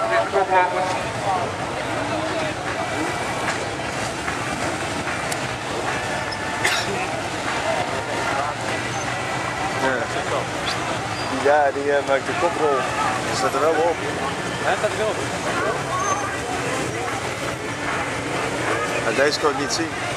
53 is de koploper. Ja, die uh, maakt de koprol. Die staat er wel op. Hij staat er wel op. Maar deze kan ik niet zien.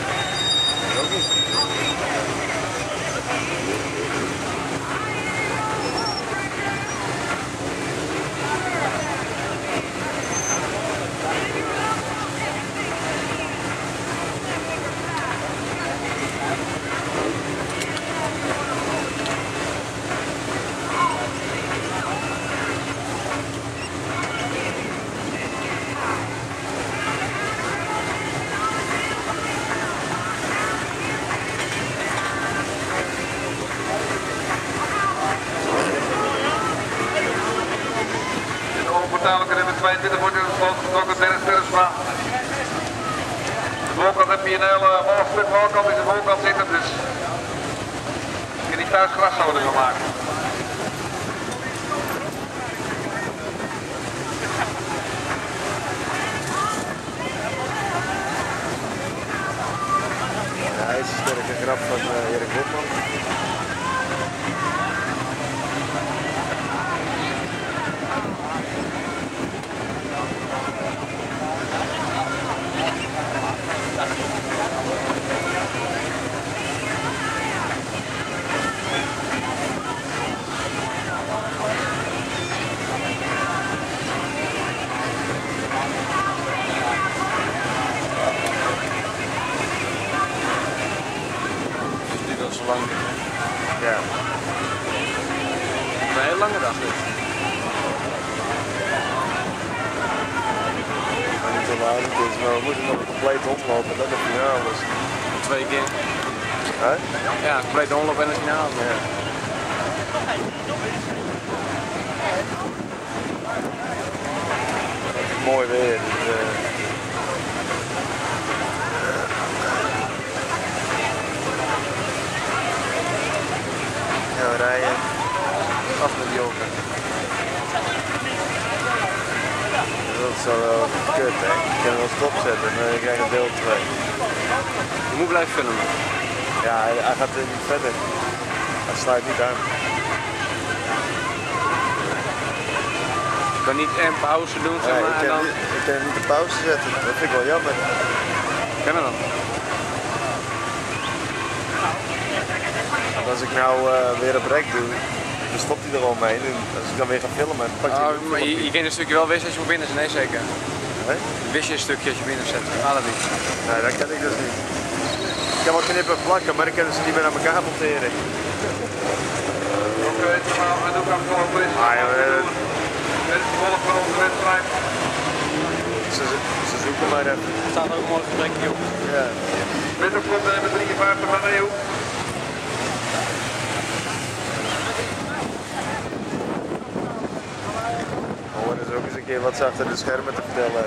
Onportale nummer 22 wordt in het slot getrokken, Dennis Tersma. De voorkant heb je een hele mooie stuk voorkant in de voorkant zitten, dus kun je niet thuis gras gaan maken. Ja, hij is een sterke grap van uh, Erik Hopman. Dus het duurt al zo lang. Ja. Een hele lange dag dus. Dus we moeten nog compleet rondlopen, dat is finaal is. Twee keer. Hè? Ja, compleet omloop en een finale. Ja. Mooi weer. Dus, eh, Ja, we rijden af met Joker. Dat is wel wel kut, hè? Ik kan wel stopzetten en dan krijg je deel 2. Je moet blijven filmen. Ja, hij, hij gaat er niet verder. Hij sluit niet aan. Je kan niet een pauze doen, zeg Nee, maar, ik, en kan dan... niet, ik kan niet de pauze zetten. Dat vind ik wel jammer. Kan dat dan? Als ik nou eh, weer een rek doe, dan stopt hij er al mee. En als ik dan weer ga filmen, pak je Oh, maar je, je kent een stukje wel wist als je moet binnen zet. Nee, zeker. Nee? Wist je een stukje als je binnen zet? Ah, niet. Nee, dat kan ik dus niet. Ik kan wel knippen en plakken, maar dan kunnen ze niet meer aan elkaar monteren. Oké, ook afgelopen is. Ah, ja, eh, Dit is de van onze wedstrijd. ze, ze zoeken maar even. Er staat ook een mooi gesprekje op. Ja. Met op komt nummer 53 van Eeuw. We horen dus ook eens een keer wat ze achter de schermen te vertellen.